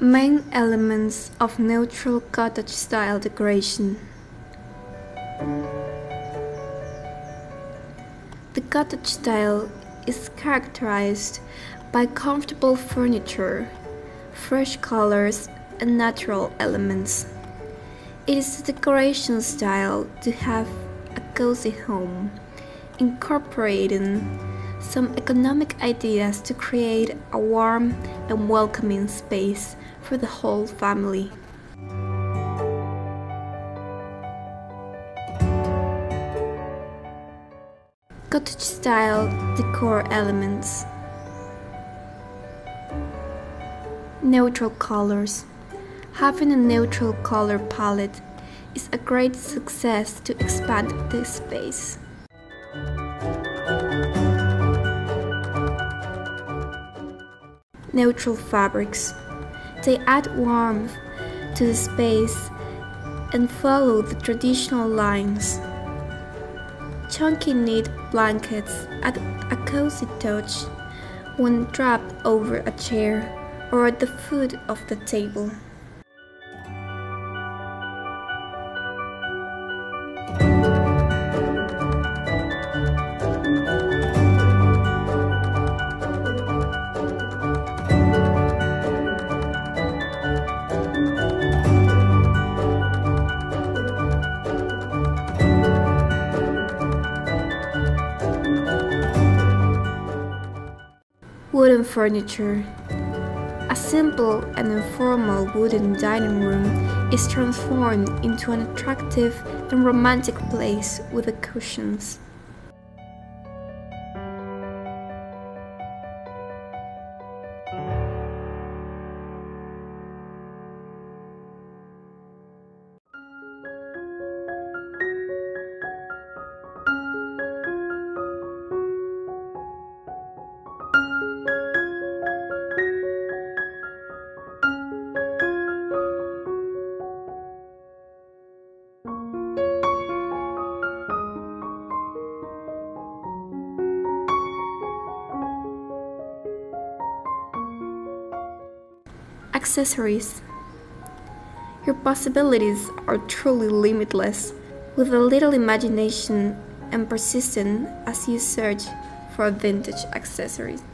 Main elements of neutral cottage style decoration. The cottage style is characterized by comfortable furniture, fresh colors, and natural elements. It is the decoration style to have a cozy home, incorporating some economic ideas to create a warm and welcoming space for the whole family. Cottage style decor elements. Neutral colors. Having a neutral color palette is a great success to expand the space. Neutral fabrics. They add warmth to the space and follow the traditional lines. Chunky knit blankets add a cozy touch when draped over a chair or at the foot of the table. Wooden furniture. A simple and informal wooden dining room is transformed into an attractive and romantic place with the cushions. Accessories Your possibilities are truly limitless with a little imagination and persistence as you search for vintage accessories.